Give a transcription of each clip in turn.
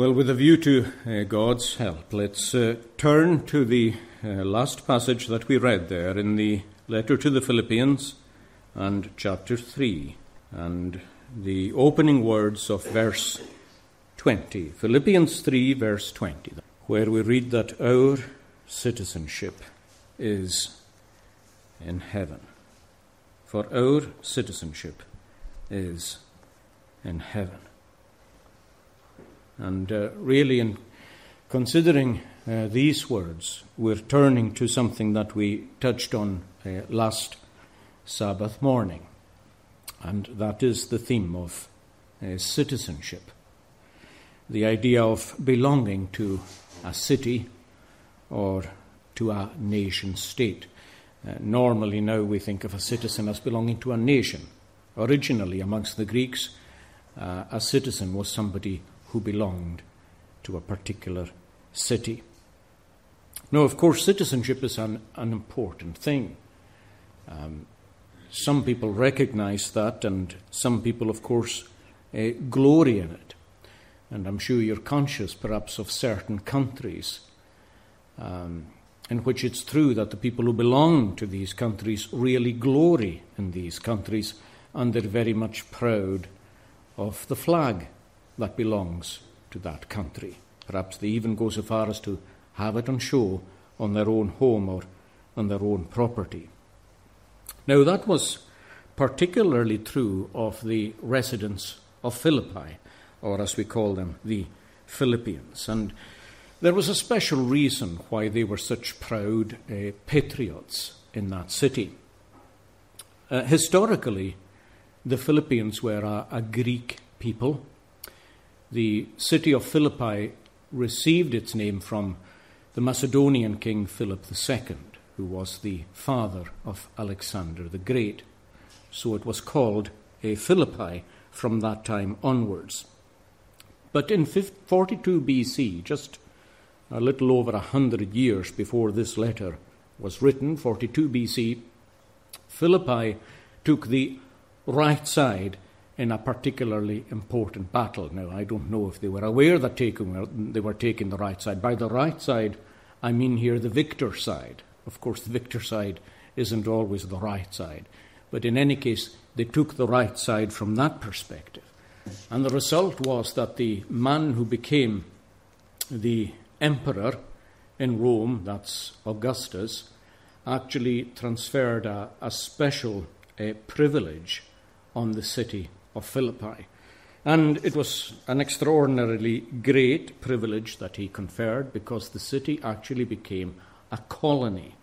Well, with a view to uh, God's help, let's uh, turn to the uh, last passage that we read there in the letter to the Philippians and chapter 3 and the opening words of verse 20. Philippians 3, verse 20, where we read that our citizenship is in heaven. For our citizenship is in heaven. And uh, really, in considering uh, these words, we're turning to something that we touched on uh, last Sabbath morning, and that is the theme of uh, citizenship. The idea of belonging to a city or to a nation state. Uh, normally, now we think of a citizen as belonging to a nation. Originally, amongst the Greeks, uh, a citizen was somebody who belonged to a particular city. Now, of course, citizenship is an, an important thing. Um, some people recognize that, and some people, of course, uh, glory in it. And I'm sure you're conscious, perhaps, of certain countries um, in which it's true that the people who belong to these countries really glory in these countries, and they're very much proud of the flag that belongs to that country. Perhaps they even go so far as to have it on show on their own home or on their own property. Now, that was particularly true of the residents of Philippi, or as we call them, the Philippians. And there was a special reason why they were such proud uh, patriots in that city. Uh, historically, the Philippians were a, a Greek people the city of Philippi received its name from the Macedonian king Philip II, who was the father of Alexander the Great. So it was called a Philippi from that time onwards. But in 42 BC, just a little over a hundred years before this letter was written, 42 BC, Philippi took the right side in a particularly important battle. Now, I don't know if they were aware that taking, they were taking the right side. By the right side, I mean here the victor side. Of course, the victor side isn't always the right side. But in any case, they took the right side from that perspective. And the result was that the man who became the emperor in Rome, that's Augustus, actually transferred a, a special a privilege on the city of Philippi. And it was an extraordinarily great privilege that he conferred because the city actually became a colony.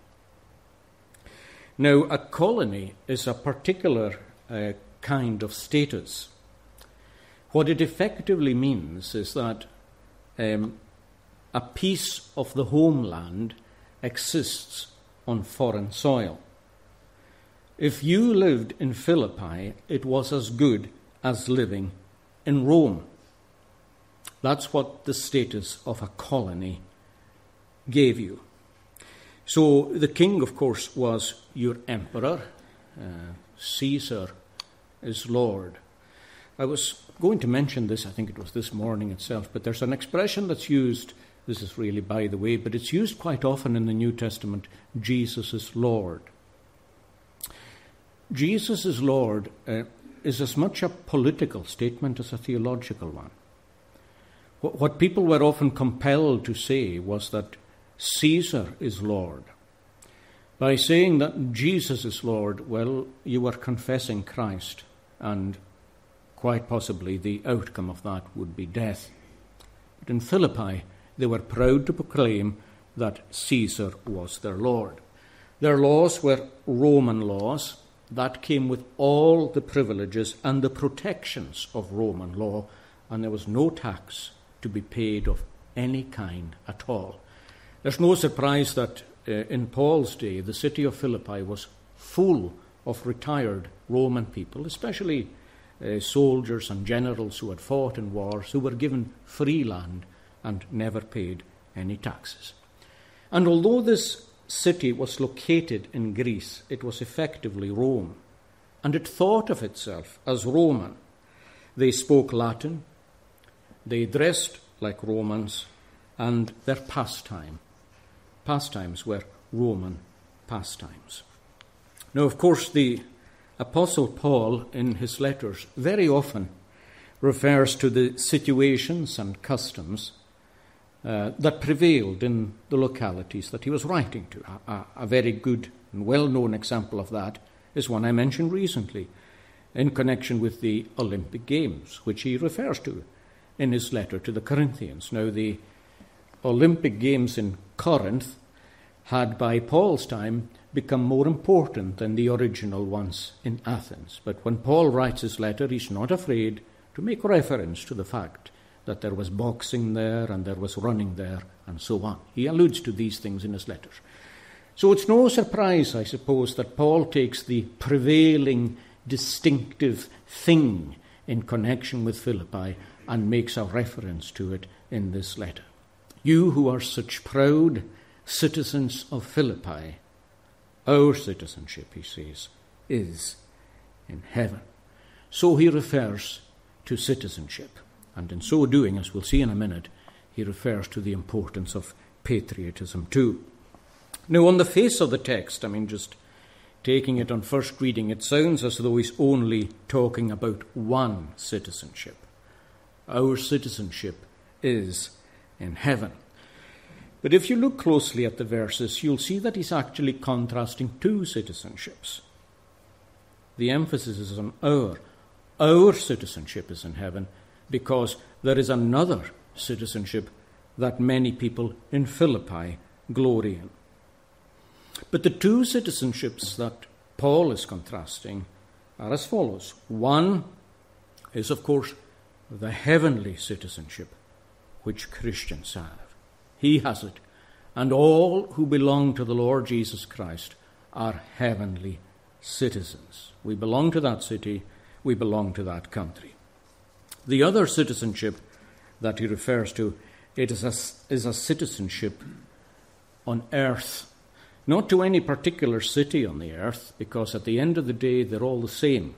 Now, a colony is a particular uh, kind of status. What it effectively means is that um, a piece of the homeland exists on foreign soil. If you lived in Philippi, it was as good as living in Rome. That's what the status of a colony gave you. So the king, of course, was your emperor. Uh, Caesar is Lord. I was going to mention this, I think it was this morning itself, but there's an expression that's used, this is really by the way, but it's used quite often in the New Testament Jesus is Lord. Jesus is Lord uh, is as much a political statement as a theological one. What people were often compelled to say was that Caesar is Lord. By saying that Jesus is Lord, well, you are confessing Christ, and quite possibly the outcome of that would be death. But in Philippi, they were proud to proclaim that Caesar was their Lord. Their laws were Roman laws, that came with all the privileges and the protections of Roman law, and there was no tax to be paid of any kind at all. There's no surprise that uh, in Paul's day, the city of Philippi was full of retired Roman people, especially uh, soldiers and generals who had fought in wars, who were given free land and never paid any taxes. And although this city was located in Greece, it was effectively Rome, and it thought of itself as Roman. They spoke Latin, they dressed like Romans, and their pastime. Pastimes were Roman pastimes. Now, of course, the Apostle Paul, in his letters, very often refers to the situations and customs uh, that prevailed in the localities that he was writing to. A, a very good and well known example of that is one I mentioned recently in connection with the Olympic Games, which he refers to in his letter to the Corinthians. Now, the Olympic Games in Corinth had, by Paul's time, become more important than the original ones in Athens. But when Paul writes his letter, he's not afraid to make reference to the fact that there was boxing there and there was running there and so on. He alludes to these things in his letters. So it's no surprise, I suppose, that Paul takes the prevailing distinctive thing in connection with Philippi and makes a reference to it in this letter. You who are such proud citizens of Philippi, our citizenship, he says, is in heaven. So he refers to citizenship. And in so doing, as we'll see in a minute, he refers to the importance of patriotism too. Now, on the face of the text, I mean, just taking it on first reading, it sounds as though he's only talking about one citizenship. Our citizenship is in heaven. But if you look closely at the verses, you'll see that he's actually contrasting two citizenships. The emphasis is on our. Our citizenship is in heaven because there is another citizenship that many people in Philippi glory in. But the two citizenships that Paul is contrasting are as follows. One is, of course, the heavenly citizenship which Christians have. He has it. And all who belong to the Lord Jesus Christ are heavenly citizens. We belong to that city we belong to that country. The other citizenship that he refers to it is a, is a citizenship on earth, not to any particular city on the earth, because at the end of the day they're all the same.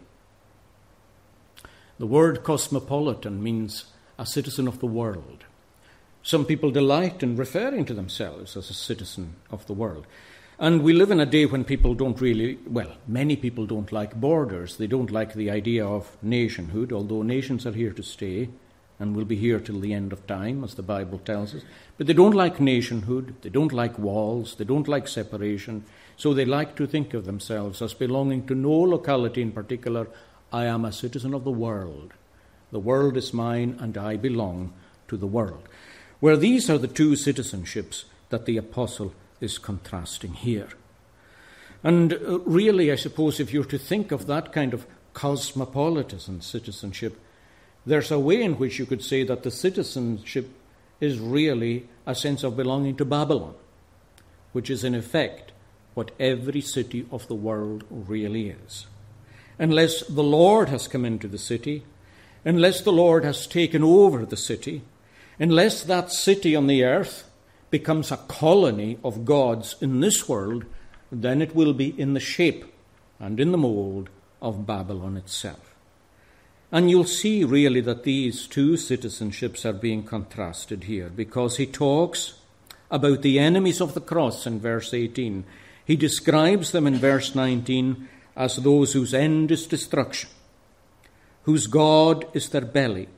The word cosmopolitan means a citizen of the world. Some people delight in referring to themselves as a citizen of the world. And we live in a day when people don't really, well, many people don't like borders. They don't like the idea of nationhood, although nations are here to stay and will be here till the end of time, as the Bible tells us. But they don't like nationhood, they don't like walls, they don't like separation, so they like to think of themselves as belonging to no locality in particular. I am a citizen of the world. The world is mine, and I belong to the world. Where these are the two citizenships that the apostle is contrasting here. And uh, really, I suppose, if you're to think of that kind of cosmopolitan citizenship, there's a way in which you could say that the citizenship is really a sense of belonging to Babylon, which is in effect what every city of the world really is. Unless the Lord has come into the city, unless the Lord has taken over the city, unless that city on the earth becomes a colony of gods in this world, then it will be in the shape and in the mold of Babylon itself. And you'll see really that these two citizenships are being contrasted here because he talks about the enemies of the cross in verse 18. He describes them in verse 19 as those whose end is destruction, whose God is their belly,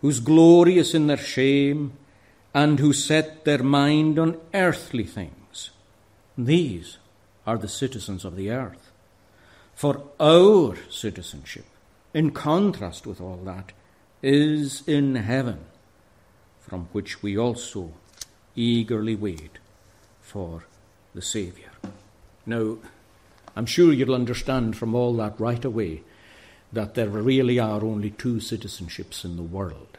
whose glory is in their shame, and who set their mind on earthly things. These are the citizens of the earth. For our citizenship, in contrast with all that, is in heaven, from which we also eagerly wait for the Saviour. Now, I'm sure you'll understand from all that right away that there really are only two citizenships in the world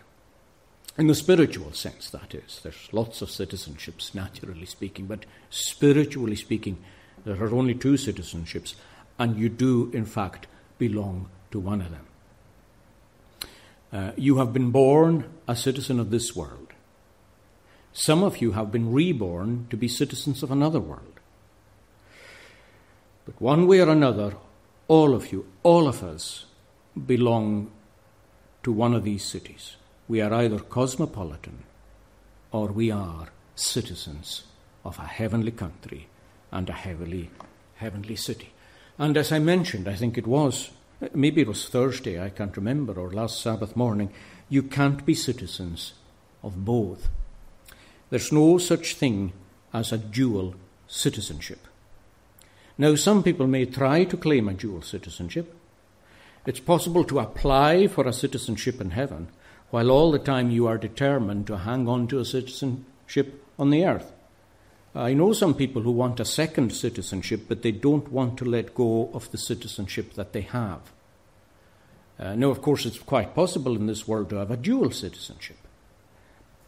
in the spiritual sense, that is. There's lots of citizenships, naturally speaking, but spiritually speaking, there are only two citizenships, and you do, in fact, belong to one of them. Uh, you have been born a citizen of this world. Some of you have been reborn to be citizens of another world. But one way or another, all of you, all of us, belong to one of these cities we are either cosmopolitan or we are citizens of a heavenly country and a heavenly, heavenly city. And as I mentioned, I think it was, maybe it was Thursday, I can't remember, or last Sabbath morning, you can't be citizens of both. There's no such thing as a dual citizenship. Now, some people may try to claim a dual citizenship. It's possible to apply for a citizenship in heaven while all the time you are determined to hang on to a citizenship on the earth. I know some people who want a second citizenship, but they don't want to let go of the citizenship that they have. Uh, now, of course, it's quite possible in this world to have a dual citizenship,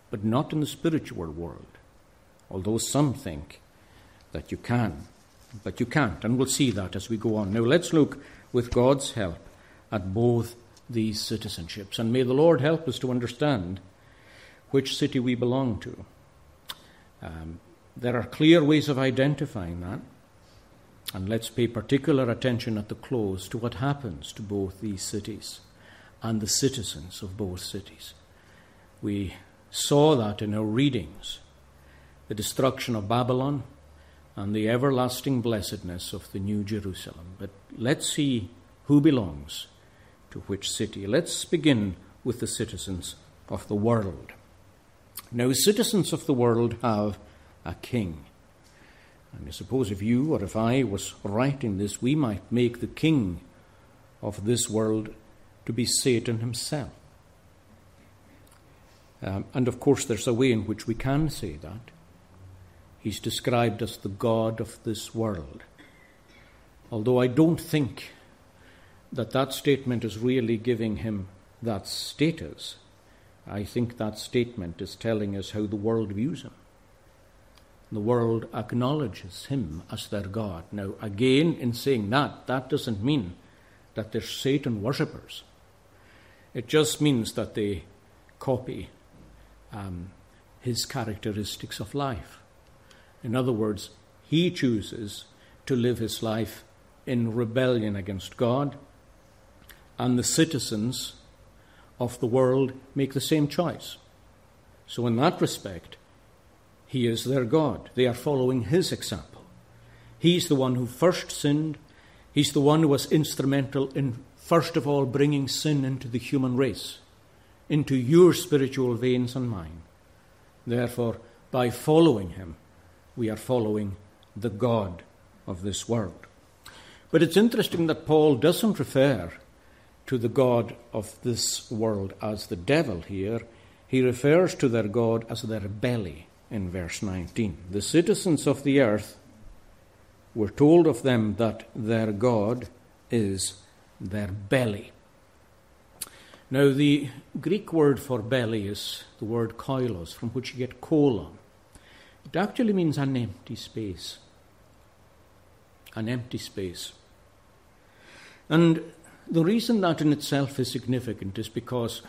but not in the spiritual world, although some think that you can, but you can't, and we'll see that as we go on. Now, let's look with God's help at both these citizenships, and may the Lord help us to understand which city we belong to. Um, there are clear ways of identifying that. And let's pay particular attention at the close to what happens to both these cities and the citizens of both cities. We saw that in our readings the destruction of Babylon and the everlasting blessedness of the New Jerusalem. But let's see who belongs to which city. Let's begin with the citizens of the world. Now, citizens of the world have a king. And I suppose if you or if I was writing this, we might make the king of this world to be Satan himself. Um, and of course, there's a way in which we can say that. He's described as the God of this world. Although I don't think that that statement is really giving him that status, I think that statement is telling us how the world views him the world acknowledges him as their God. Now, again, in saying that, that doesn't mean that they're Satan worshippers. It just means that they copy um, his characteristics of life. In other words, he chooses to live his life in rebellion against God, and the citizens of the world make the same choice. So, in that respect, he is their God. They are following His example. He's the one who first sinned. He's the one who was instrumental in, first of all, bringing sin into the human race, into your spiritual veins and mine. Therefore, by following Him, we are following the God of this world. But it's interesting that Paul doesn't refer to the God of this world as the devil here. He refers to their God as their belly in verse 19. The citizens of the earth were told of them that their God is their belly. Now, the Greek word for belly is the word koilos, from which you get colon. It actually means an empty space. An empty space. And the reason that in itself is significant is because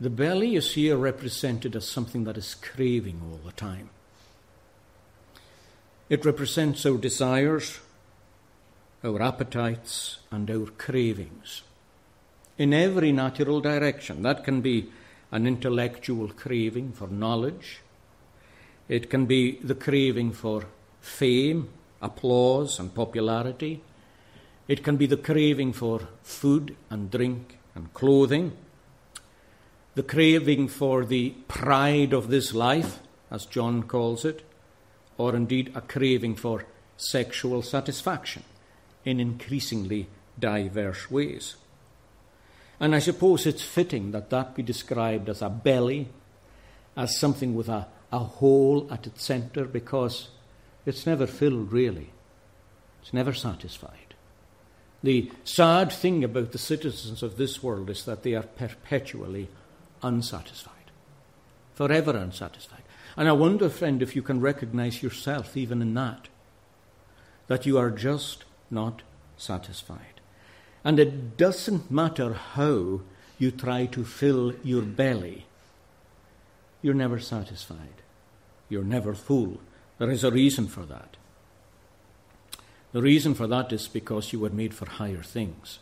the belly is here represented as something that is craving all the time. It represents our desires, our appetites, and our cravings in every natural direction. That can be an intellectual craving for knowledge, it can be the craving for fame, applause, and popularity. It can be the craving for food and drink and clothing the craving for the pride of this life, as John calls it, or indeed a craving for sexual satisfaction in increasingly diverse ways. And I suppose it's fitting that that be described as a belly, as something with a, a hole at its centre, because it's never filled really. It's never satisfied. The sad thing about the citizens of this world is that they are perpetually unsatisfied, forever unsatisfied. And I wonder, friend, if you can recognize yourself even in that, that you are just not satisfied. And it doesn't matter how you try to fill your belly, you're never satisfied. You're never full. There is a reason for that. The reason for that is because you were made for higher things.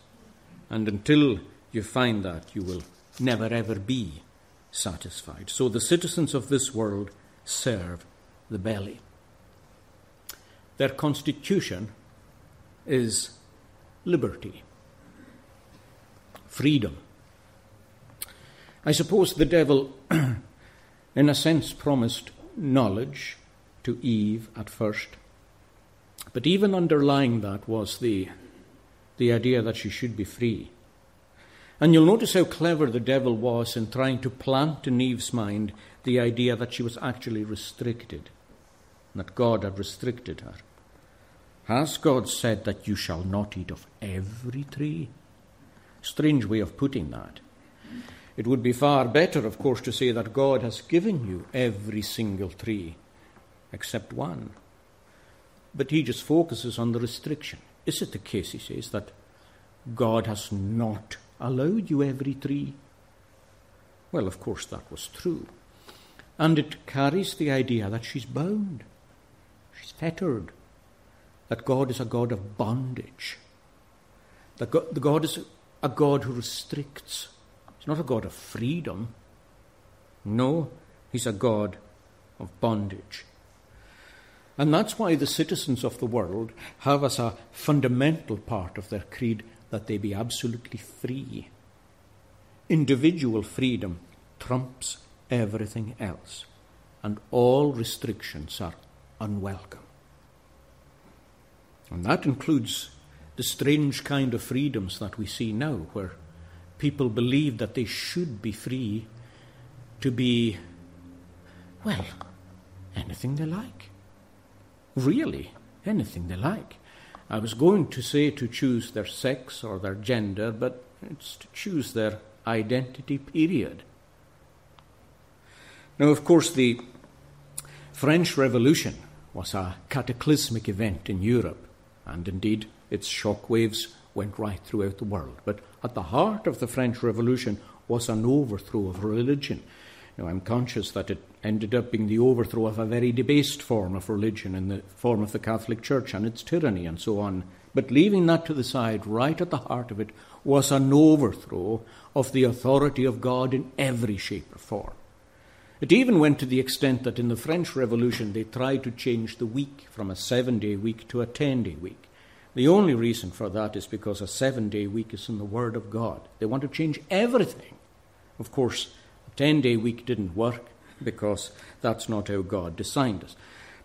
And until you find that, you will never ever be satisfied. So the citizens of this world serve the belly. Their constitution is liberty, freedom. I suppose the devil, in a sense, promised knowledge to Eve at first. But even underlying that was the, the idea that she should be free. And you'll notice how clever the devil was in trying to plant in Eve's mind the idea that she was actually restricted, that God had restricted her. Has God said that you shall not eat of every tree? Strange way of putting that. It would be far better, of course, to say that God has given you every single tree except one. But he just focuses on the restriction. Is it the case, he says, that God has not allowed you every tree? Well, of course, that was true. And it carries the idea that she's bound, she's fettered, that God is a God of bondage, that God, the God is a God who restricts. He's not a God of freedom. No, he's a God of bondage. And that's why the citizens of the world have as a fundamental part of their creed that they be absolutely free. Individual freedom trumps everything else, and all restrictions are unwelcome. And that includes the strange kind of freedoms that we see now, where people believe that they should be free to be, well, anything they like. Really, anything they like. I was going to say to choose their sex or their gender, but it's to choose their identity, period. Now, of course, the French Revolution was a cataclysmic event in Europe, and indeed its shock waves went right throughout the world. But at the heart of the French Revolution was an overthrow of religion. I'm conscious that it ended up being the overthrow of a very debased form of religion in the form of the Catholic Church and its tyranny and so on. But leaving that to the side, right at the heart of it was an overthrow of the authority of God in every shape or form. It even went to the extent that in the French Revolution they tried to change the week from a seven day week to a ten day week. The only reason for that is because a seven day week is in the Word of God. They want to change everything. Of course, a ten day week didn't work because that's not how God designed us.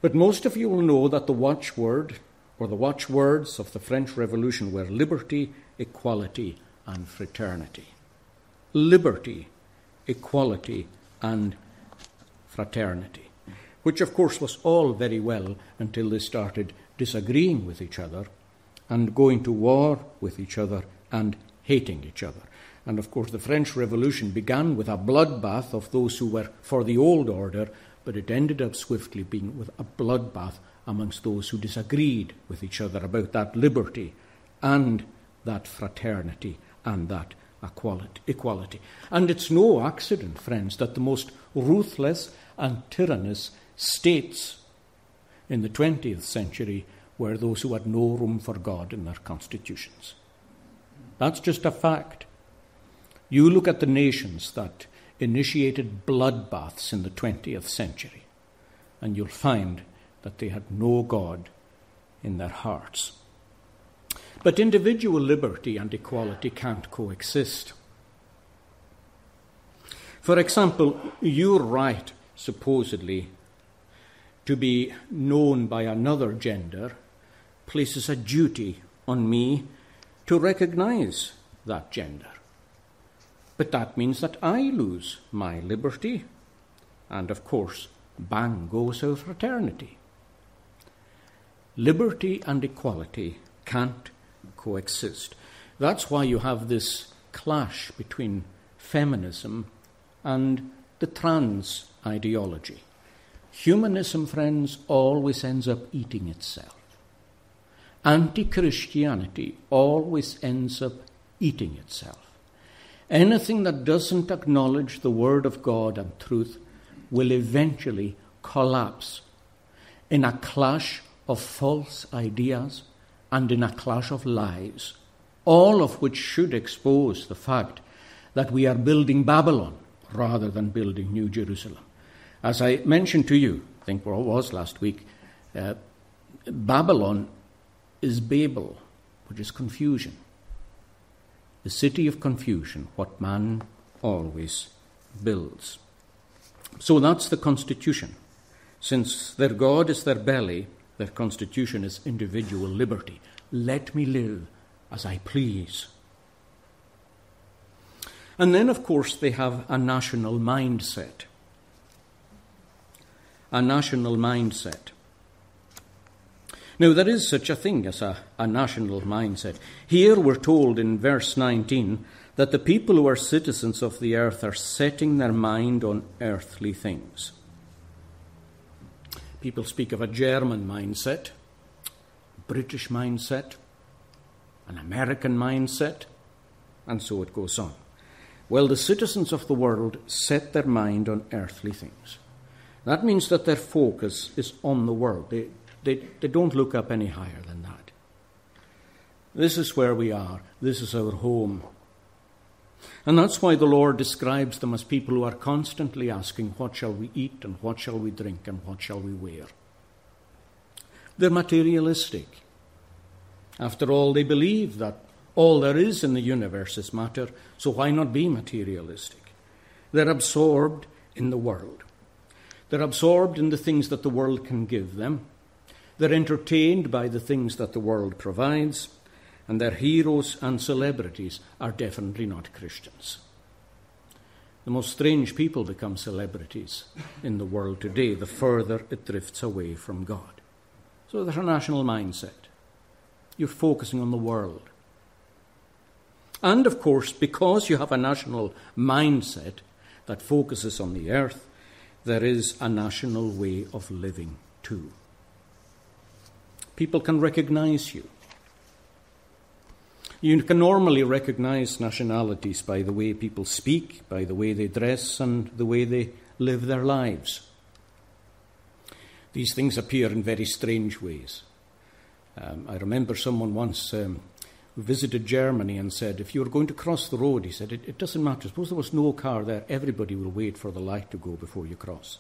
But most of you will know that the watchword or the watchwords of the French Revolution were liberty, equality, and fraternity. Liberty, equality, and fraternity, which of course was all very well until they started disagreeing with each other and going to war with each other and hating each other. And of course, the French Revolution began with a bloodbath of those who were for the old order, but it ended up swiftly being with a bloodbath amongst those who disagreed with each other about that liberty and that fraternity and that equality. And it's no accident, friends, that the most ruthless and tyrannous states in the 20th century were those who had no room for God in their constitutions. That's just a fact. You look at the nations that initiated bloodbaths in the 20th century, and you'll find that they had no God in their hearts. But individual liberty and equality can't coexist. For example, your right, supposedly, to be known by another gender places a duty on me to recognize that gender. But that means that I lose my liberty, and of course, bang goes our fraternity. Liberty and equality can't coexist. That's why you have this clash between feminism and the trans ideology. Humanism, friends, always ends up eating itself. Anti Christianity always ends up eating itself. Anything that doesn't acknowledge the Word of God and truth will eventually collapse in a clash of false ideas and in a clash of lies, all of which should expose the fact that we are building Babylon rather than building New Jerusalem. As I mentioned to you, I think it was last week, uh, Babylon is Babel, which is confusion. The city of confusion, what man always builds. So that's the constitution. Since their God is their belly, their constitution is individual liberty. Let me live as I please. And then, of course, they have a national mindset. A national mindset. Now, there is such a thing as a, a national mindset. Here we're told in verse 19 that the people who are citizens of the earth are setting their mind on earthly things. People speak of a German mindset, British mindset, an American mindset, and so it goes on. Well, the citizens of the world set their mind on earthly things. That means that their focus is on the world. They, they, they don't look up any higher than that. This is where we are. This is our home. And that's why the Lord describes them as people who are constantly asking, What shall we eat, and what shall we drink, and what shall we wear? They're materialistic. After all, they believe that all there is in the universe is matter, so why not be materialistic? They're absorbed in the world. They're absorbed in the things that the world can give them. They're entertained by the things that the world provides and their heroes and celebrities are definitely not Christians. The most strange people become celebrities in the world today the further it drifts away from God. So a national mindset. You're focusing on the world. And of course, because you have a national mindset that focuses on the earth, there is a national way of living too. People can recognize you. You can normally recognize nationalities by the way people speak, by the way they dress, and the way they live their lives. These things appear in very strange ways. Um, I remember someone once um, who visited Germany and said, If you were going to cross the road, he said, it, it doesn't matter. Suppose there was no car there, everybody will wait for the light to go before you cross.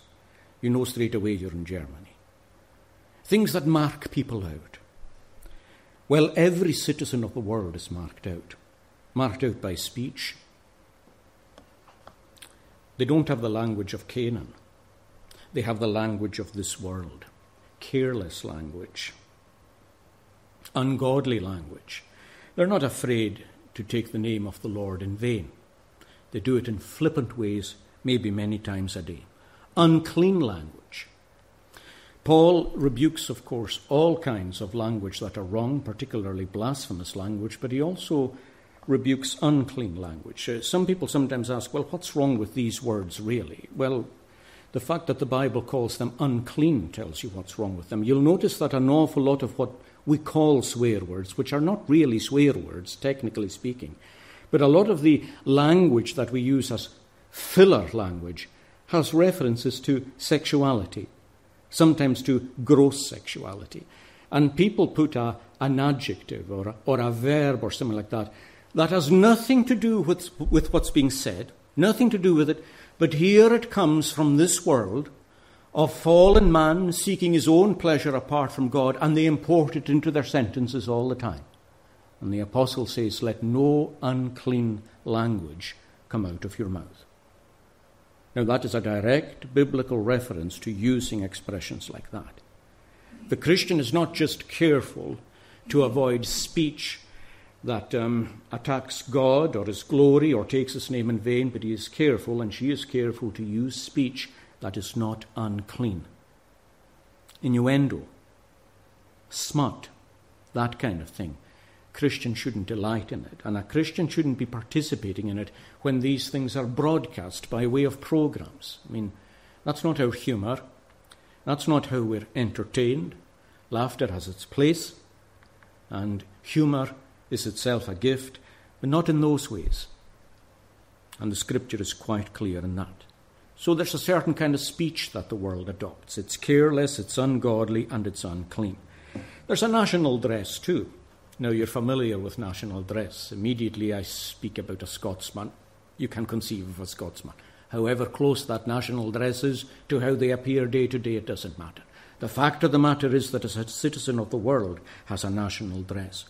You know straight away you're in Germany. Things that mark people out. Well, every citizen of the world is marked out, marked out by speech. They don't have the language of Canaan, they have the language of this world careless language, ungodly language. They're not afraid to take the name of the Lord in vain. They do it in flippant ways, maybe many times a day. Unclean language. Paul rebukes, of course, all kinds of language that are wrong, particularly blasphemous language, but he also rebukes unclean language. Uh, some people sometimes ask, well, what's wrong with these words really? Well, the fact that the Bible calls them unclean tells you what's wrong with them. You'll notice that an awful lot of what we call swear words, which are not really swear words, technically speaking, but a lot of the language that we use as filler language has references to sexuality sometimes to gross sexuality. And people put a, an adjective or a, or a verb or something like that that has nothing to do with, with what's being said, nothing to do with it, but here it comes from this world of fallen man seeking his own pleasure apart from God, and they import it into their sentences all the time. And the apostle says, Let no unclean language come out of your mouth. Now, that is a direct biblical reference to using expressions like that. The Christian is not just careful to avoid speech that um, attacks God or his glory or takes his name in vain, but he is careful and she is careful to use speech that is not unclean. Innuendo, smut, that kind of thing. Christians shouldn't delight in it, and a Christian shouldn't be participating in it when these things are broadcast by way of programs. I mean, that's not our humour. That's not how we're entertained. Laughter has its place, and humour is itself a gift, but not in those ways. And the scripture is quite clear in that. So there's a certain kind of speech that the world adopts. It's careless, it's ungodly, and it's unclean. There's a national dress too. Now, you're familiar with national dress. Immediately I speak about a Scotsman. You can conceive of a Scotsman. However close that national dress is to how they appear day to day, it doesn't matter. The fact of the matter is that a citizen of the world has a national dress.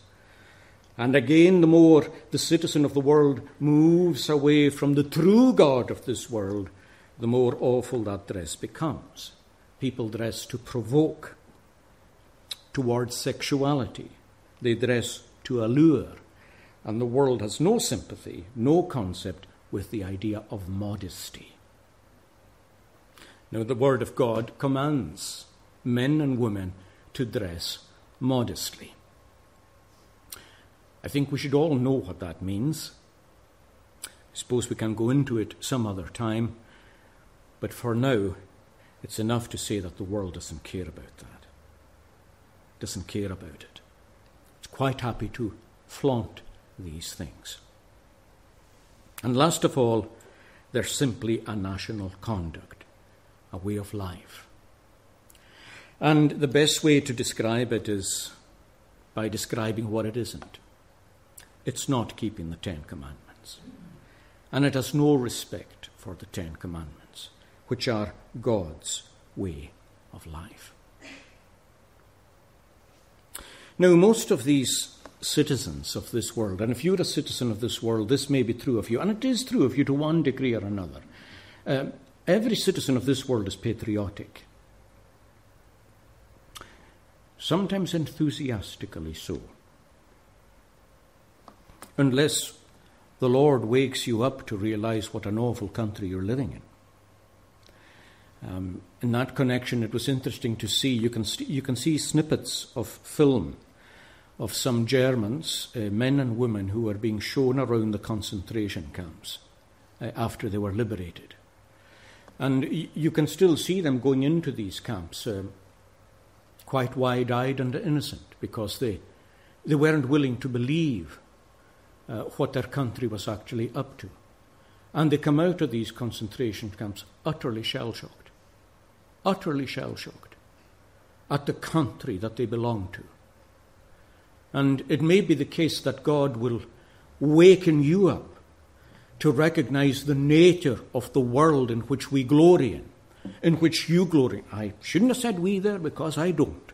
And again, the more the citizen of the world moves away from the true God of this world, the more awful that dress becomes. People dress to provoke towards sexuality, they dress to allure, and the world has no sympathy, no concept with the idea of modesty. Now, the Word of God commands men and women to dress modestly. I think we should all know what that means. I suppose we can go into it some other time, but for now, it's enough to say that the world doesn't care about that. Doesn't care about it. Quite happy to flaunt these things. And last of all, they're simply a national conduct, a way of life. And the best way to describe it is by describing what it isn't. It's not keeping the Ten Commandments. And it has no respect for the Ten Commandments, which are God's way of life. Now, most of these citizens of this world, and if you're a citizen of this world, this may be true of you, and it is true of you to one degree or another. Um, every citizen of this world is patriotic, sometimes enthusiastically so unless the Lord wakes you up to realize what an awful country you're living in. Um, in that connection, it was interesting to see you can, st- you can see snippets of film of some Germans, uh, men and women, who were being shown around the concentration camps uh, after they were liberated. And y- you can still see them going into these camps uh, quite wide eyed and innocent because they, they weren't willing to believe uh, what their country was actually up to. And they come out of these concentration camps utterly shell shocked, utterly shell shocked at the country that they belong to. And it may be the case that God will waken you up to recognize the nature of the world in which we glory in, in which you glory. I shouldn't have said we there because I don't.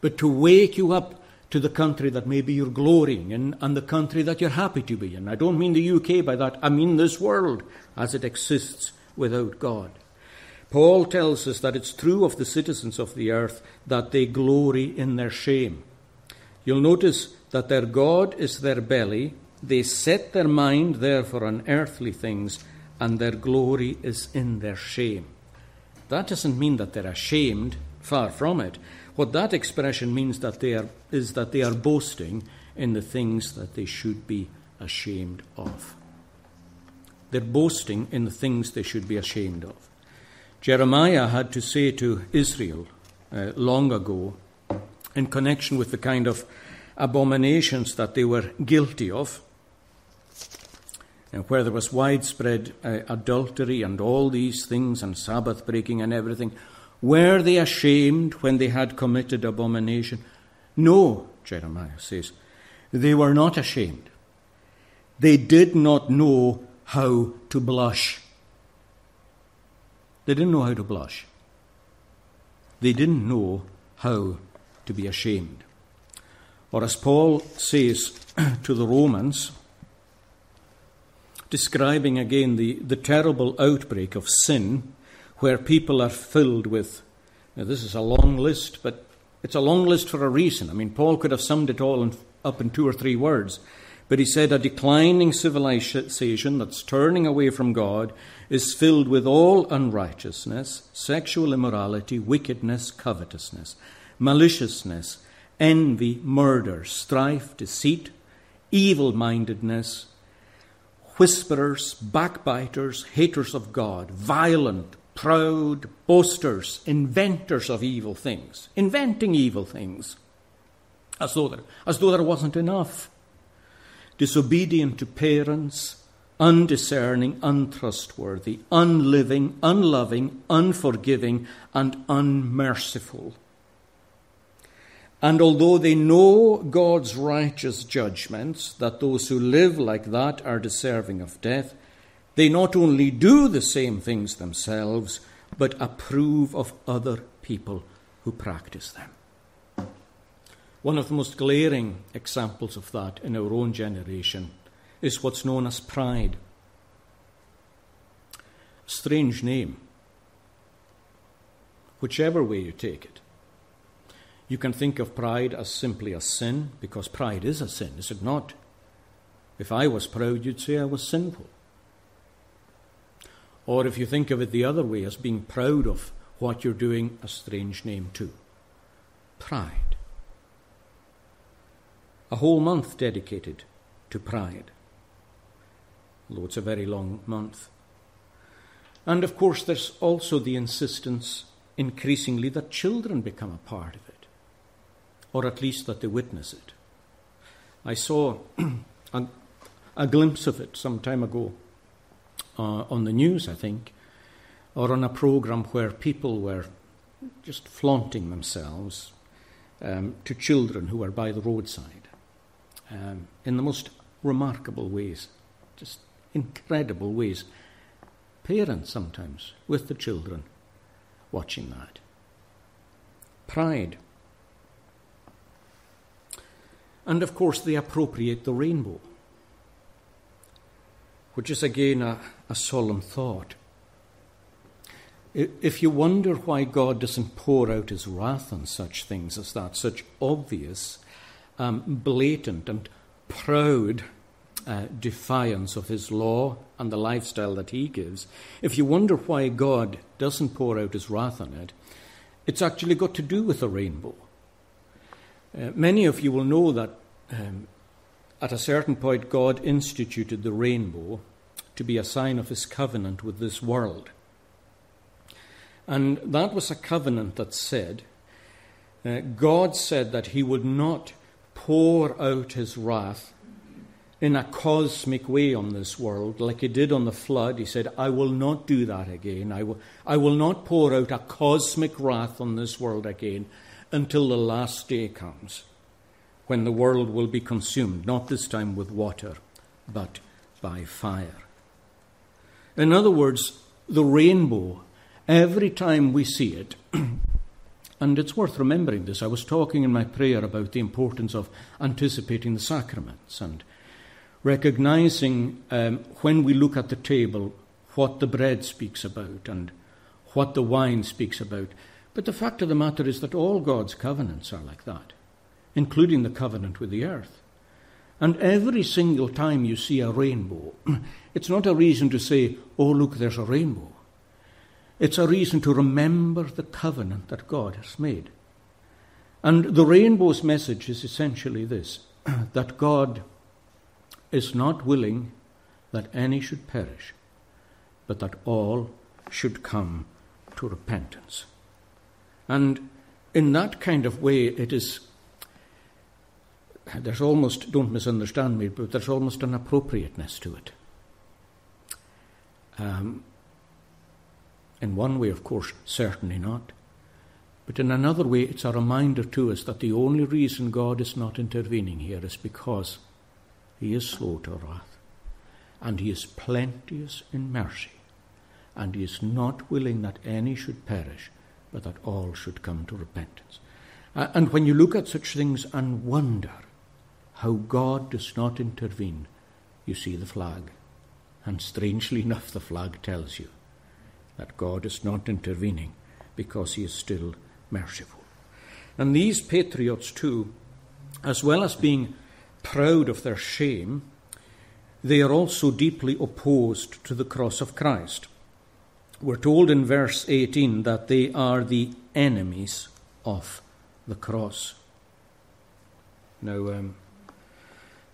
But to wake you up to the country that maybe you're glorying in and the country that you're happy to be in. I don't mean the UK by that, I mean this world as it exists without God. Paul tells us that it's true of the citizens of the earth that they glory in their shame. You'll notice that their God is their belly, they set their mind therefore on earthly things, and their glory is in their shame. That doesn't mean that they're ashamed, far from it. What that expression means that they are, is that they are boasting in the things that they should be ashamed of. They're boasting in the things they should be ashamed of. Jeremiah had to say to Israel uh, long ago, in connection with the kind of abominations that they were guilty of, and where there was widespread uh, adultery and all these things, and Sabbath breaking and everything, were they ashamed when they had committed abomination? No, Jeremiah says. They were not ashamed. They did not know how to blush. They didn't know how to blush. They didn't know how to be ashamed. Or as Paul says to the Romans, describing again the, the terrible outbreak of sin where people are filled with. Now, this is a long list, but it's a long list for a reason. I mean, Paul could have summed it all in, up in two or three words. But he said a declining civilization that's turning away from God is filled with all unrighteousness, sexual immorality, wickedness, covetousness, maliciousness, envy, murder, strife, deceit, evil mindedness, whisperers, backbiters, haters of God, violent, proud, boasters, inventors of evil things, inventing evil things, as though there, as though there wasn't enough. Disobedient to parents, undiscerning, untrustworthy, unliving, unloving, unforgiving, and unmerciful. And although they know God's righteous judgments, that those who live like that are deserving of death, They not only do the same things themselves, but approve of other people who practice them. One of the most glaring examples of that in our own generation is what's known as pride. Strange name, whichever way you take it. You can think of pride as simply a sin, because pride is a sin, is it not? If I was proud, you'd say I was sinful. Or if you think of it the other way, as being proud of what you're doing, a strange name too. Pride. A whole month dedicated to pride. Although it's a very long month. And of course, there's also the insistence increasingly that children become a part of or at least that they witness it. I saw a, a glimpse of it some time ago uh, on the news, I think, or on a program where people were just flaunting themselves um, to children who were by the roadside um, in the most remarkable ways, just incredible ways. Parents sometimes with the children watching that. Pride. And of course, they appropriate the rainbow which is again a, a solemn thought. If you wonder why God doesn't pour out his wrath on such things as that, such obvious, um, blatant, and proud uh, defiance of his law and the lifestyle that he gives, if you wonder why God doesn't pour out his wrath on it, it's actually got to do with the rainbow. Uh, many of you will know that um, at a certain point, God instituted the rainbow to be a sign of his covenant with this world. And that was a covenant that said, uh, God said that he would not pour out his wrath in a cosmic way on this world, like he did on the flood. He said, I will not do that again. I will, I will not pour out a cosmic wrath on this world again until the last day comes when the world will be consumed, not this time with water, but by fire. In other words, the rainbow, every time we see it, and it's worth remembering this, I was talking in my prayer about the importance of anticipating the sacraments and recognizing um, when we look at the table what the bread speaks about and what the wine speaks about. But the fact of the matter is that all God's covenants are like that including the covenant with the earth. And every single time you see a rainbow, it's not a reason to say, oh, look, there's a rainbow. It's a reason to remember the covenant that God has made. And the rainbow's message is essentially this that God is not willing that any should perish, but that all should come to repentance. And in that kind of way, it is there's almost, don't misunderstand me, but there's almost an appropriateness to it. Um, in one way, of course, certainly not. But in another way, it's a reminder to us that the only reason God is not intervening here is because He is slow to wrath, and He is plenteous in mercy, and He is not willing that any should perish, but that all should come to repentance. And when you look at such things and wonder how God does not intervene, you see the flag. And strangely enough, the flag tells you that God is not intervening because he is still merciful. And these patriots, too, as well as being proud of their shame, they are also deeply opposed to the cross of Christ. We're told in verse 18 that they are the enemies of the cross. Now, um,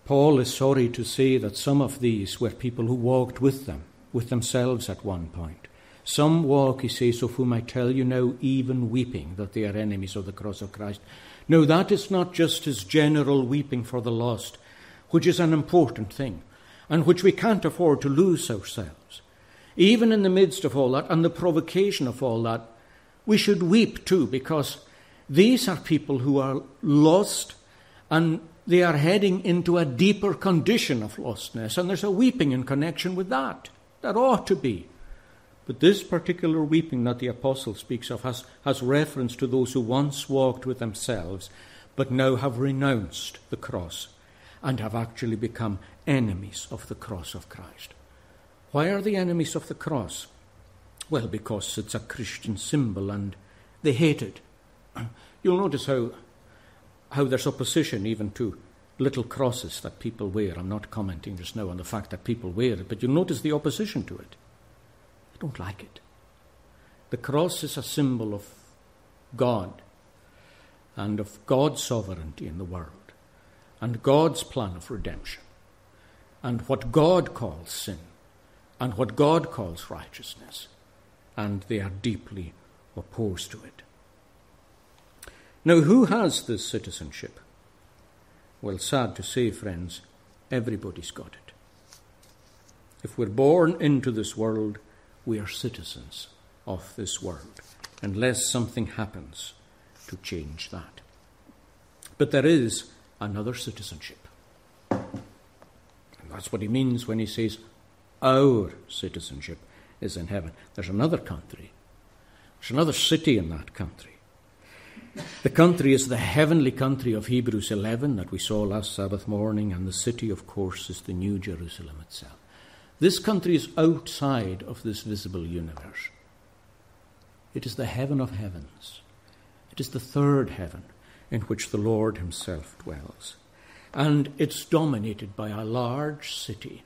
Paul is sorry to say that some of these were people who walked with them, with themselves at one point. Some walk, he says, of whom I tell you now, even weeping, that they are enemies of the cross of Christ. No, that is not just his general weeping for the lost, which is an important thing, and which we can't afford to lose ourselves. Even in the midst of all that, and the provocation of all that, we should weep too, because these are people who are lost and they are heading into a deeper condition of lostness, and there's a weeping in connection with that. There ought to be. But this particular weeping that the apostle speaks of has, has reference to those who once walked with themselves, but now have renounced the cross and have actually become enemies of the cross of Christ. Why are they enemies of the cross? Well, because it's a Christian symbol and they hate it. You'll notice how, how there's opposition even to little crosses that people wear. I'm not commenting just now on the fact that people wear it, but you'll notice the opposition to it. They don't like it. The cross is a symbol of God and of God's sovereignty in the world and God's plan of redemption and what God calls sin and what God calls righteousness. And they are deeply opposed to it. Now, who has this citizenship? Well, sad to say, friends, everybody's got it. If we're born into this world, we are citizens of this world, unless something happens to change that. But there is another citizenship. And that's what he means when he says, Our citizenship is in heaven. There's another country, there's another city in that country. The country is the heavenly country of Hebrews 11 that we saw last Sabbath morning, and the city, of course, is the New Jerusalem itself. This country is outside of this visible universe. It is the heaven of heavens. It is the third heaven in which the Lord Himself dwells. And it's dominated by a large city,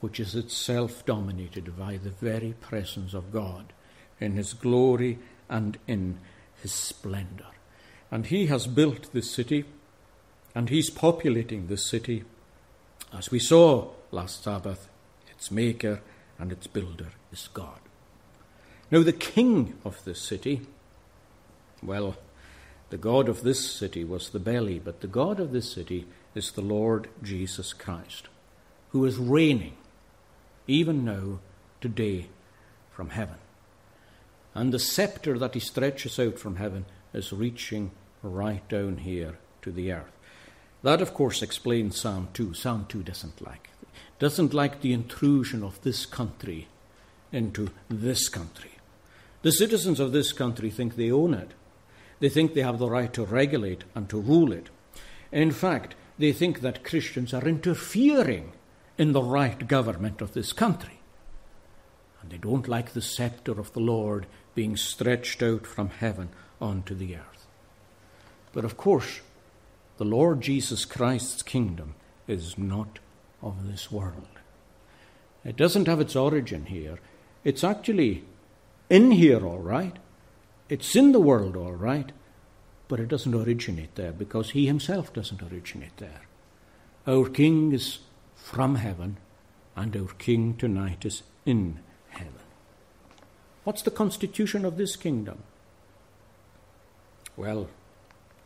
which is itself dominated by the very presence of God in His glory and in his splendor. And he has built this city, and he's populating this city. As we saw last Sabbath, its maker and its builder is God. Now, the king of this city, well, the God of this city was the belly, but the God of this city is the Lord Jesus Christ, who is reigning even now, today, from heaven. And the scepter that he stretches out from heaven is reaching right down here to the earth. That, of course, explains Psalm 2. Psalm 2 doesn't like. Doesn't like the intrusion of this country into this country. The citizens of this country think they own it. They think they have the right to regulate and to rule it. In fact, they think that Christians are interfering in the right government of this country. And they don't like the scepter of the Lord being stretched out from heaven onto the earth. But of course, the Lord Jesus Christ's kingdom is not of this world. It doesn't have its origin here. It's actually in here, all right. It's in the world, all right. But it doesn't originate there because he himself doesn't originate there. Our king is from heaven, and our king tonight is in heaven. What's the constitution of this kingdom? Well,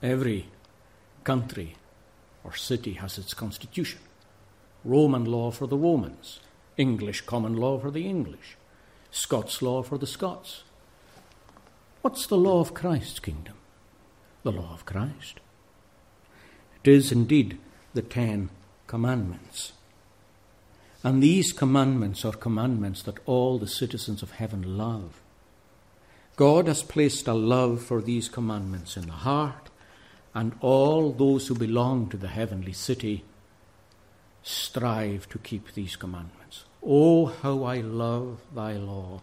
every country or city has its constitution. Roman law for the Romans, English common law for the English, Scots law for the Scots. What's the law of Christ's kingdom? The law of Christ. It is indeed the Ten Commandments. And these commandments are commandments that all the citizens of heaven love. God has placed a love for these commandments in the heart, and all those who belong to the heavenly city strive to keep these commandments. Oh, how I love thy law!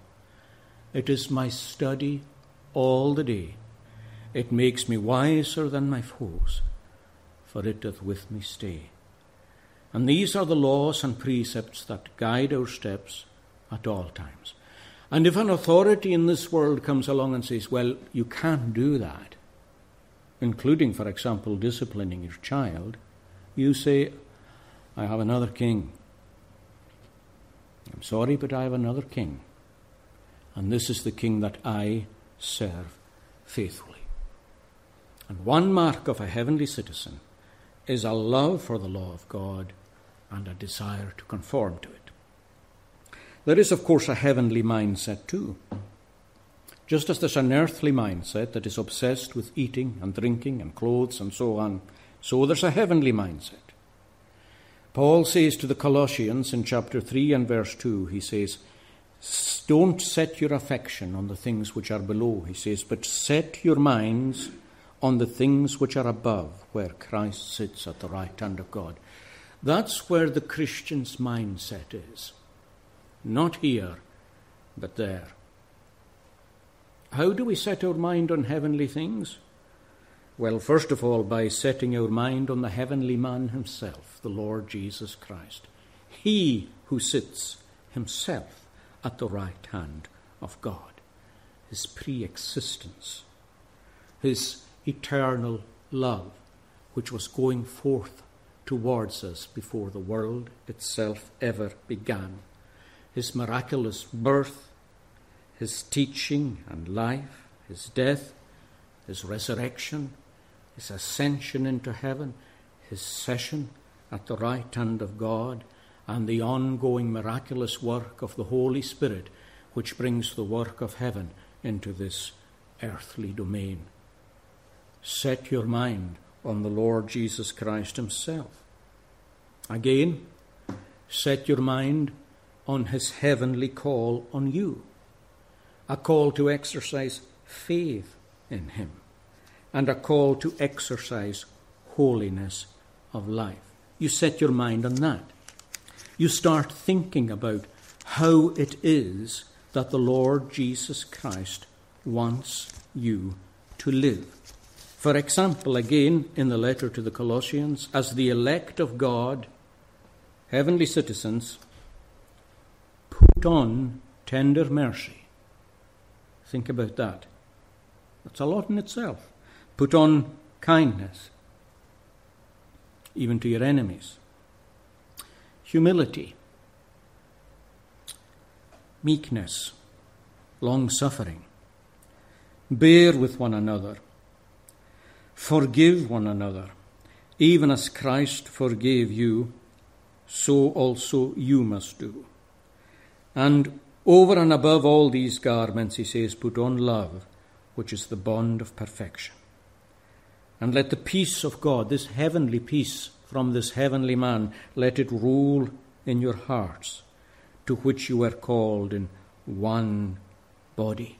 It is my study all the day. It makes me wiser than my foes, for it doth with me stay. And these are the laws and precepts that guide our steps at all times. And if an authority in this world comes along and says, well, you can't do that, including, for example, disciplining your child, you say, I have another king. I'm sorry, but I have another king. And this is the king that I serve faithfully. And one mark of a heavenly citizen is a love for the law of God and a desire to conform to it. There is, of course, a heavenly mindset too. Just as there's an earthly mindset that is obsessed with eating and drinking and clothes and so on, so there's a heavenly mindset. Paul says to the Colossians in chapter 3 and verse 2, he says, Don't set your affection on the things which are below, he says, but set your minds on the things which are above, where Christ sits at the right hand of God. That's where the Christian's mindset is. Not here, but there. How do we set our mind on heavenly things? Well, first of all, by setting our mind on the heavenly man himself, the Lord Jesus Christ. He who sits himself at the right hand of God. His pre existence, his eternal love, which was going forth towards us before the world itself ever began. His miraculous birth, his teaching and life, his death, his resurrection, his ascension into heaven, his session at the right hand of God, and the ongoing miraculous work of the Holy Spirit, which brings the work of heaven into this earthly domain. Set your mind on the Lord Jesus Christ Himself. Again, set your mind on his heavenly call on you, a call to exercise faith in him, and a call to exercise holiness of life. You set your mind on that. You start thinking about how it is that the Lord Jesus Christ wants you to live. For example, again in the letter to the Colossians, as the elect of God, heavenly citizens, put on tender mercy. Think about that. That's a lot in itself. Put on kindness, even to your enemies. Humility, meekness, long suffering. Bear with one another. Forgive one another, even as Christ forgave you so also you must do. And over and above all these garments, he says, put on love, which is the bond of perfection. And let the peace of God, this heavenly peace from this heavenly man, let it rule in your hearts, to which you are called in one body.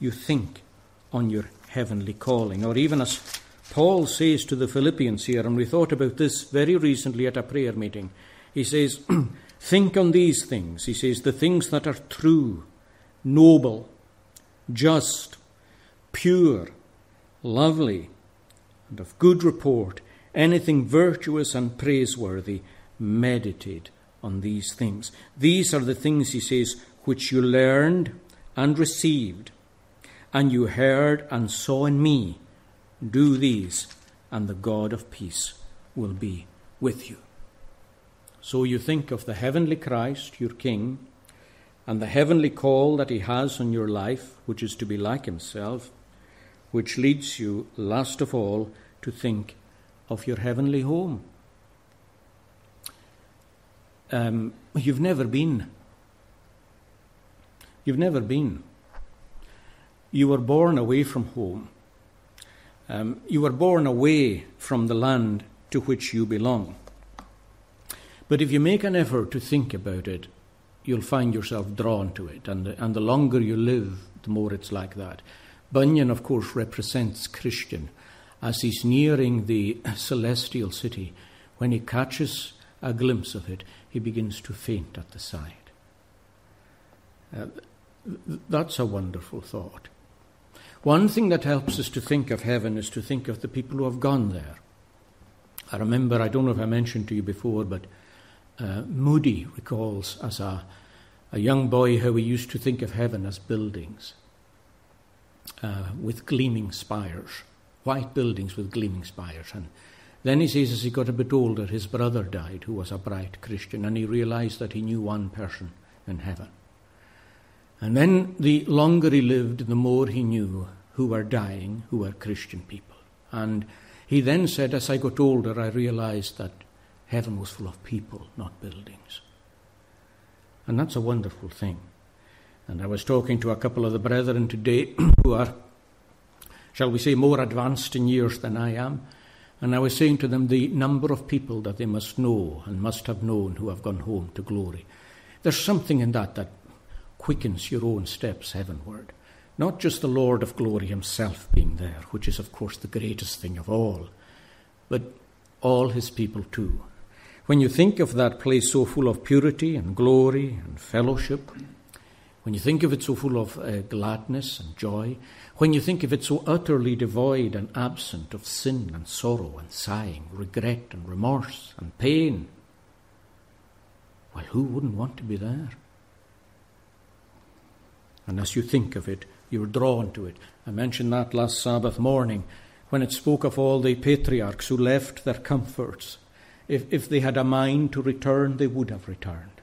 You think on your heavenly calling, or even as Paul says to the Philippians here, and we thought about this very recently at a prayer meeting. He says, Think on these things. He says, The things that are true, noble, just, pure, lovely, and of good report, anything virtuous and praiseworthy, meditate on these things. These are the things, he says, which you learned and received, and you heard and saw in me do these, and the God of peace will be with you. So you think of the heavenly Christ, your King, and the heavenly call that he has on your life, which is to be like himself, which leads you, last of all, to think of your heavenly home. Um, you've never been. You've never been. You were born away from home. Um, you were born away from the land to which you belong. But if you make an effort to think about it, you'll find yourself drawn to it. And the, and the longer you live, the more it's like that. Bunyan, of course, represents Christian as he's nearing the celestial city. When he catches a glimpse of it, he begins to faint at the sight. Uh, that's a wonderful thought. One thing that helps us to think of heaven is to think of the people who have gone there. I remember, I don't know if I mentioned to you before, but uh, Moody recalls as a, a young boy how he used to think of heaven as buildings uh, with gleaming spires, white buildings with gleaming spires. And then he says, as he got a bit older, his brother died, who was a bright Christian, and he realized that he knew one person in heaven. And then the longer he lived, the more he knew who were dying, who were Christian people. And he then said, as I got older, I realized that heaven was full of people, not buildings. And that's a wonderful thing. And I was talking to a couple of the brethren today who are, shall we say, more advanced in years than I am. And I was saying to them the number of people that they must know and must have known who have gone home to glory. There's something in that that quickens your own steps heavenward. Not just the Lord of glory himself being there, which is, of course, the greatest thing of all, but all his people too. When you think of that place so full of purity and glory and fellowship, when you think of it so full of uh, gladness and joy, when you think of it so utterly devoid and absent of sin and sorrow and sighing, regret and remorse and pain, well, who wouldn't want to be there? And as you think of it, you're drawn to it. I mentioned that last Sabbath morning when it spoke of all the patriarchs who left their comforts. If, if they had a mind to return, they would have returned.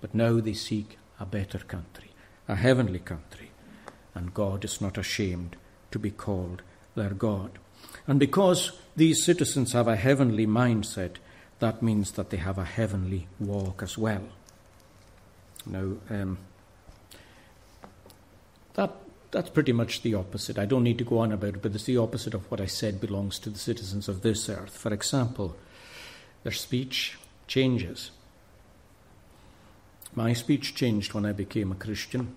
But now they seek a better country, a heavenly country, and God is not ashamed to be called their God. And because these citizens have a heavenly mindset, that means that they have a heavenly walk as well. Now, um, that, that's pretty much the opposite. I don't need to go on about it, but it's the opposite of what I said belongs to the citizens of this earth. For example, their speech changes. My speech changed when I became a Christian.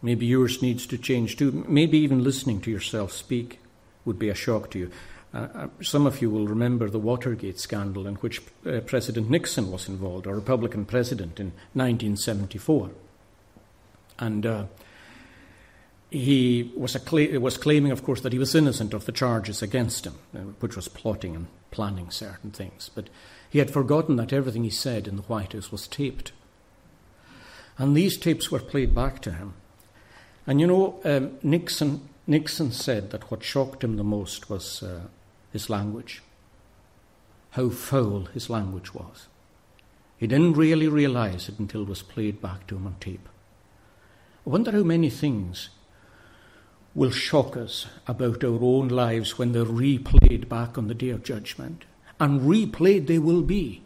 Maybe yours needs to change too. Maybe even listening to yourself speak would be a shock to you. Uh, uh some of you will remember the Watergate scandal in which uh, President Nixon was involved, a Republican president in 1974. And uh, he was, was, claiming, of course, that he was innocent of the charges against him, uh, which was plotting and planning certain things. But he had forgotten that everything he said in the White House was taped. And these tapes were played back to him. And you know, um, Nixon, Nixon said that what shocked him the most was uh, his language, how foul his language was. He didn't really realize it until it was played back to him on tape. I wonder how many things will shock us about our own lives when they're replayed back on the day of judgment. And replayed they will be.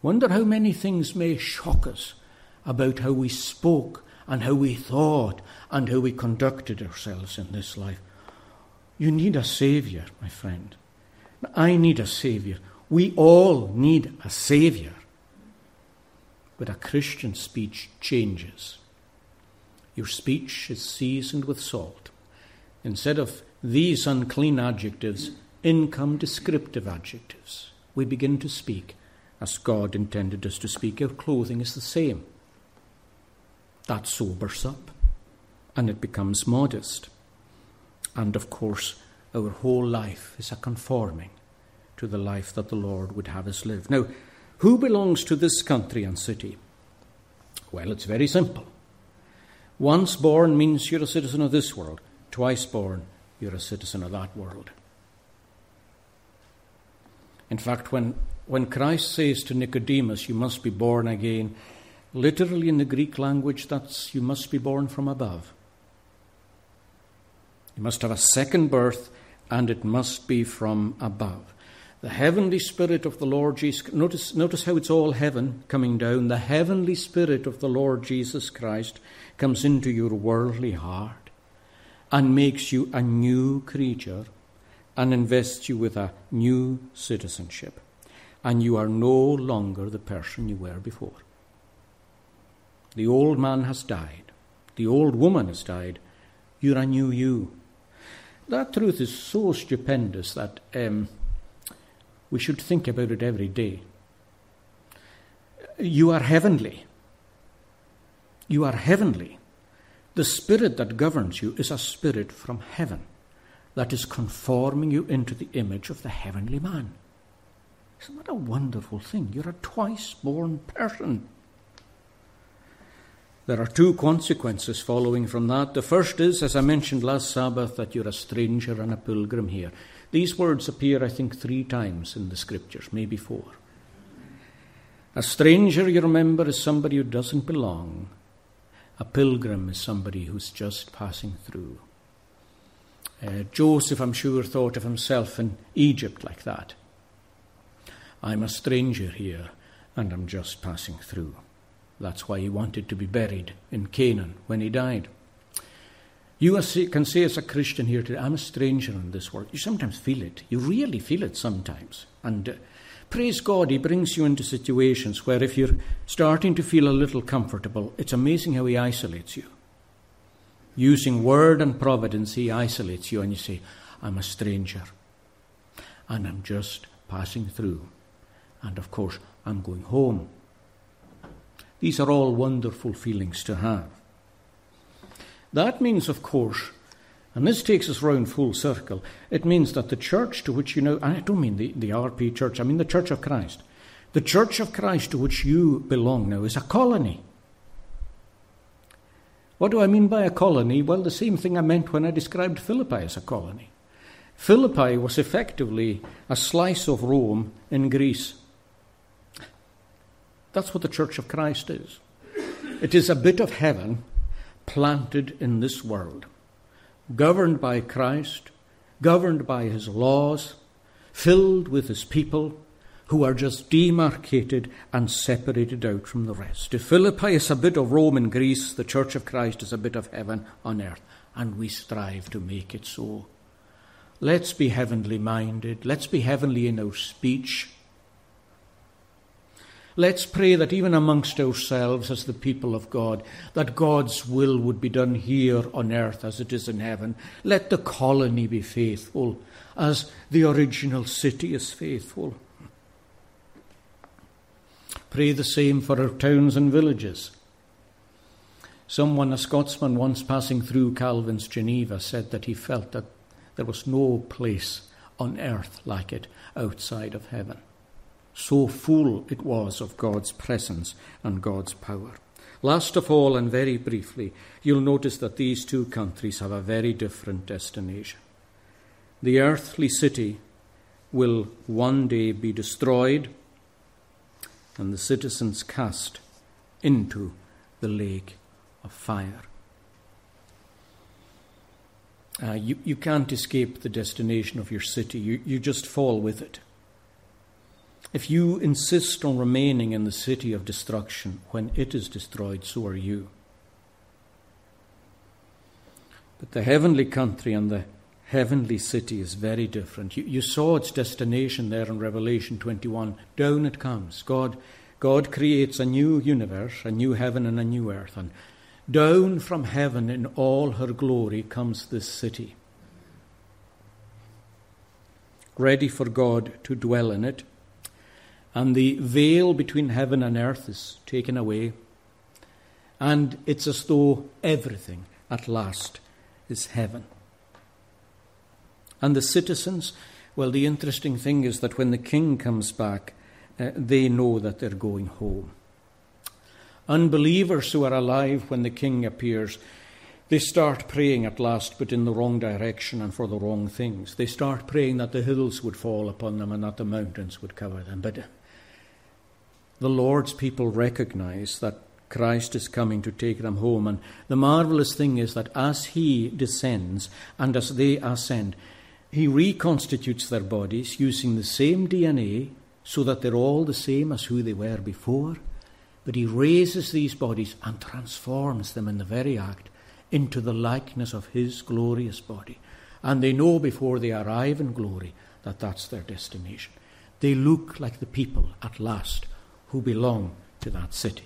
Wonder how many things may shock us about how we spoke and how we thought and how we conducted ourselves in this life. You need a Saviour, my friend. I need a Saviour. We all need a Saviour. But a Christian speech changes. Your speech is seasoned with salt. Instead of these unclean adjectives, in come descriptive adjectives. We begin to speak as God intended us to speak. Our clothing is the same. That sobers up and it becomes modest. And of course, our whole life is a conforming to the life that the Lord would have us live. Now, who belongs to this country and city? Well, it's very simple. Once born means you're a citizen of this world, twice born, you're a citizen of that world. In fact, when, when Christ says to Nicodemus, You must be born again, literally in the Greek language, that's you must be born from above. You must have a second birth, and it must be from above. The heavenly Spirit of the Lord Jesus, notice, notice how it's all heaven coming down. The heavenly Spirit of the Lord Jesus Christ comes into your worldly heart and makes you a new creature and invests you with a new citizenship. And you are no longer the person you were before. The old man has died, the old woman has died. You're a new you. That truth is so stupendous that. Um, we should think about it every day. You are heavenly. You are heavenly. The spirit that governs you is a spirit from heaven that is conforming you into the image of the heavenly man. Isn't that a wonderful thing? You're a twice born person. There are two consequences following from that. The first is, as I mentioned last Sabbath, that you're a stranger and a pilgrim here. These words appear, I think, three times in the scriptures, maybe four. A stranger, you remember, is somebody who doesn't belong. A pilgrim is somebody who's just passing through. Uh, Joseph, I'm sure, thought of himself in Egypt like that. I'm a stranger here and I'm just passing through. That's why he wanted to be buried in Canaan when he died. You can say as a Christian here today, I'm a stranger in this world. You sometimes feel it. You really feel it sometimes. And uh, praise God, He brings you into situations where if you're starting to feel a little comfortable, it's amazing how He isolates you. Using word and providence, He isolates you, and you say, I'm a stranger. And I'm just passing through. And of course, I'm going home. These are all wonderful feelings to have. That means, of course, and this takes us round full circle, it means that the church to which you know, I don't mean the, the RP church, I mean the Church of Christ. The Church of Christ to which you belong now is a colony. What do I mean by a colony? Well, the same thing I meant when I described Philippi as a colony. Philippi was effectively a slice of Rome in Greece. That's what the Church of Christ is. It is a bit of heaven planted in this world, governed by Christ, governed by his laws, filled with his people who are just demarcated and separated out from the rest. If Philippi is a bit of Rome and Greece, the Church of Christ is a bit of heaven on earth, and we strive to make it so. Let's be heavenly minded. Let's be heavenly in our speech. Let's pray that even amongst ourselves, as the people of God, that God's will would be done here on earth as it is in heaven. Let the colony be faithful as the original city is faithful. Pray the same for our towns and villages. Someone, a Scotsman, once passing through Calvin's Geneva, said that he felt that there was no place on earth like it outside of heaven. So full it was of God's presence and God's power. Last of all, and very briefly, you'll notice that these two countries have a very different destination. The earthly city will one day be destroyed and the citizens cast into the lake of fire. Uh, you, you can't escape the destination of your city, you, you just fall with it. If you insist on remaining in the city of destruction, when it is destroyed, so are you. But the heavenly country and the heavenly city is very different. You, you, saw its destination there in Revelation 21. Down it comes. God, God creates a new universe, a new heaven and a new earth. And down from heaven in all her glory comes this city. Ready for God to dwell in it and the veil between heaven and earth is taken away, and it's as though everything at last is heaven. And the citizens, well, the interesting thing is that when the king comes back, uh, they know that they're going home. Unbelievers who are alive when the king appears, they start praying at last, but in the wrong direction and for the wrong things. They start praying that the hills would fall upon them and that the mountains would cover them. But the Lord's people recognize that Christ is coming to take them home. And the marvelous thing is that as He descends and as they ascend, He reconstitutes their bodies using the same DNA so that they're all the same as who they were before. But He raises these bodies and transforms them in the very act into the likeness of His glorious body. And they know before they arrive in glory that that's their destination. They look like the people at last who belong to that city.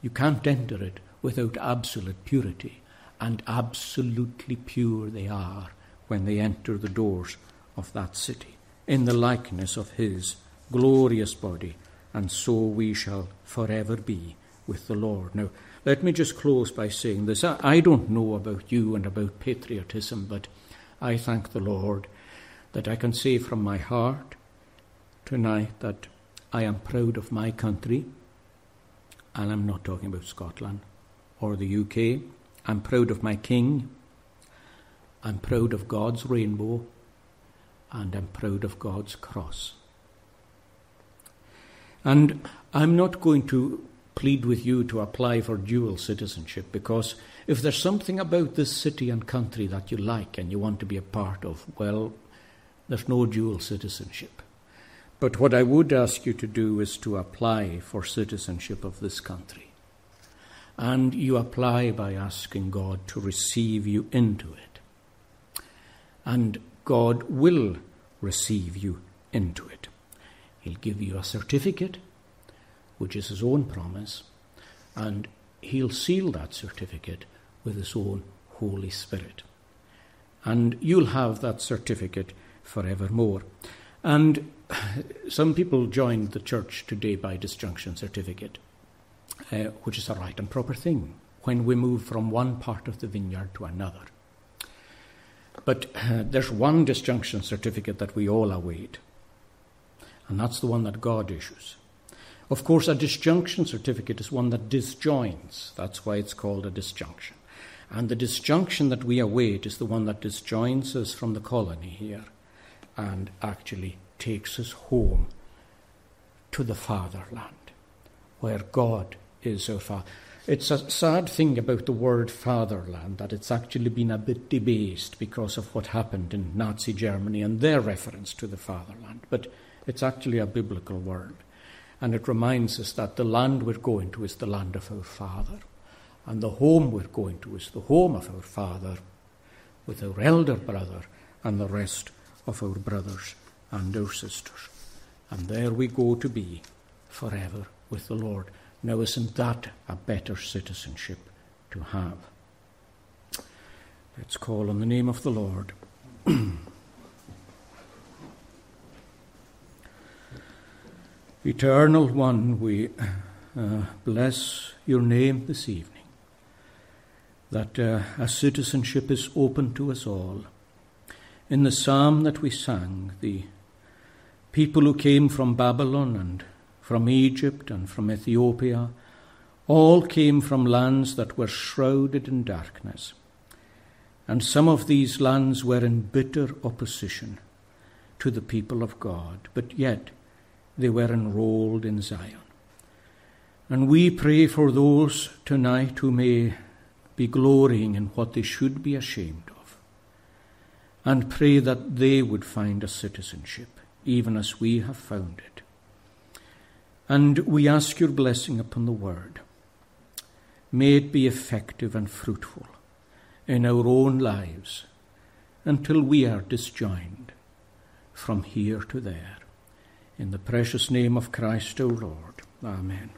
You can't enter it without absolute purity, and absolutely pure they are when they enter the doors of that city, in the likeness of His glorious body, and so we shall forever be with the Lord. Now, let me just close by saying this. I don't know about you and about patriotism, but I thank the Lord that I can say from my heart tonight that I am proud of my country, and I'm not talking about Scotland or the UK. I'm proud of my king. I'm proud of God's rainbow, and I'm proud of God's cross. And I'm not going to plead with you to apply for dual citizenship because if there's something about this city and country that you like and you want to be a part of, well, there's no dual citizenship. But what I would ask you to do is to apply for citizenship of this country and you apply by asking God to receive you into it. And God will receive you into it. He'll give you a certificate, which is His own promise, and He'll seal that certificate with His own Holy Spirit. And you'll have that certificate forevermore. And some people joined the church today by disjunction certificate, uh, which is a right and proper thing when we move from one part of the vineyard to another. But uh, there's one disjunction certificate that we all await, and that's the one that God issues. Of course, a disjunction certificate is one that disjoins. That's why it's called a disjunction. And the disjunction that we await is the one that disjoins us from the colony here and actually takes us home to the fatherland, where God is our Father. It's a sad thing about the word fatherland that it's actually been a bit debased because of what happened in Nazi Germany and their reference to the fatherland. But it's actually a biblical word. And it reminds us that the land we're going to is the land of our Father. And the home we're going to is the home of our Father, with our elder brother and the rest of our brothers and our sisters. And there we go to be forever with the Lord. Now, isn't that a better citizenship to have? Let's call on the name of the Lord. Eternal One, we uh, bless your name this evening, that uh, a citizenship is open to us all. In the psalm that we sang, the people who came from Babylon and from Egypt and from Ethiopia, all came from lands that were shrouded in darkness. And some of these lands were in bitter opposition to the people of God, but yet they were enrolled in Zion. And we pray for those tonight who may be glorying in what they should be ashamed of, and pray that they would find a citizenship, even as we have found it. And we ask your blessing upon the word. May it be effective and fruitful in our own lives until we are disjoined from here to there. In the precious name of Christ our Lord. Amen.